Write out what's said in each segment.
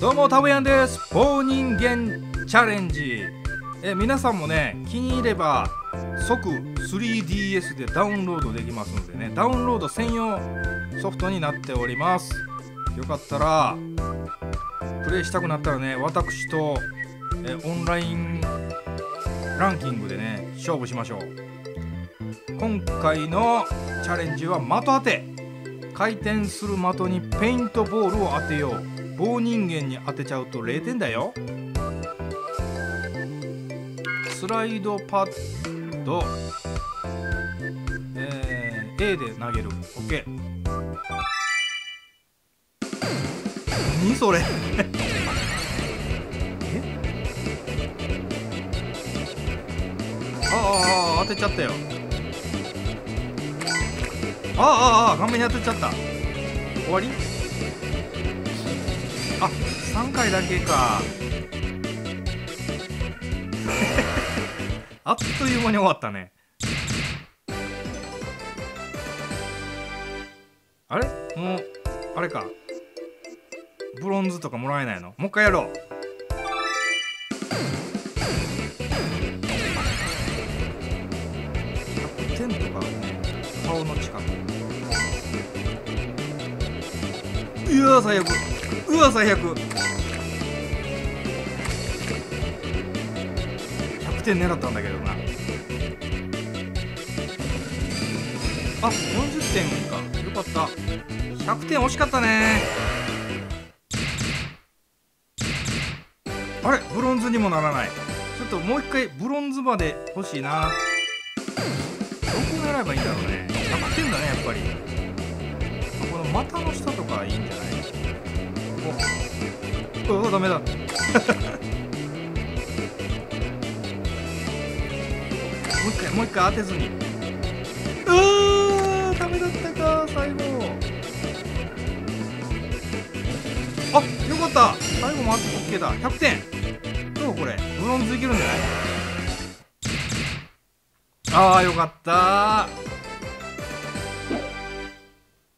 どうもタブヤンです。棒人間チャレンジ。え皆さんもね気に入れば即 3DS でダウンロードできますのでねダウンロード専用ソフトになっております。よかったらプレイしたくなったらね私とえオンラインランキングでね勝負しましょう。今回のチャレンジは的当て。回転する的にペイントボールを当てよう。棒人間に当てちゃうと0点だよ。スライドパッド、えー A で投げる。OK 何それ？あああ当てちゃったよ。ああああ顔面に当てちゃった。終わり？あ3回だけか。あっという間に終わったね。あれ？もうあれか。ブロンズとかもらえないの？もう一回やろう。テントがね顔の近く。うわ最悪。うわ最悪。100点狙ったんだけどな。あ40点か。よかった。100点惜しかったね。あれブロンズにもならない。ちょっともう一回ブロンズまで欲しいな。どこ狙えばいいんだろうね。100点だねやっぱり。この股の下とかいいんじゃない？うわダメだ。もう一回もう一回当てずに。うーダメだったか最後。あよかった。最後もあと OK だ。100点どうこれブロンズいけるんじゃない？ああよかった。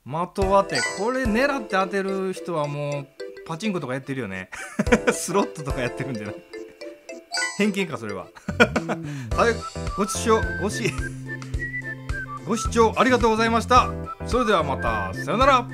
的当て。これ狙って当てる人はもうパチンコとかやってるよね。スロットとかやってるんじゃない偏見かそれは。はいご視聴ごしご視聴ありがとうございました。それではまたさよなら